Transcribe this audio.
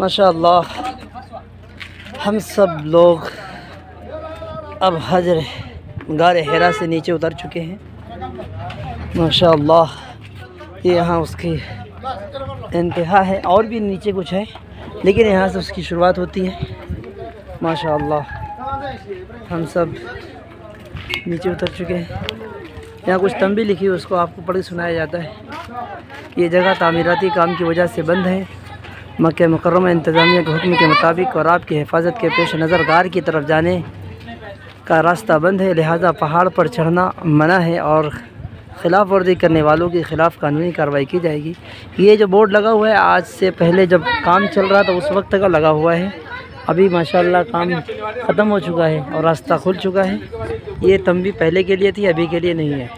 माशाल्लाह, हम सब लोग अब हजर गार हेरा से नीचे उतर चुके हैं। माशाल्लाह, ये यहाँ उसकी इंतहा है, और भी नीचे कुछ है, लेकिन यहाँ से उसकी शुरुआत होती है। माशाल्लाह, हम सब नीचे उतर चुके हैं। यहाँ कुछ तंबी लिखी है, उसको आपको पढ़ सुनाया जाता है। ये जगह तामीराती काम की वजह से बंद है। मक् मुकरमा इंतज़ामिया के हुक्म के मुताबिक और आपकी हिफाजत के पेश नज़र गार की तरफ़ जाने का रास्ता बंद है, लिहाजा पहाड़ पर चढ़ना मना है और ख़िलाफ़ वर्जी करने वालों के ख़िलाफ़ कानूनी कार्रवाई की जाएगी। ये जो बोर्ड लगा हुआ है, आज से पहले जब काम चल रहा था, उस वक्त का लगा हुआ है। अभी माशाल्लाह काम ख़त्म हो चुका है और रास्ता खुल चुका है। ये तंबी पहले के लिए थी, अभी के लिए नहीं है।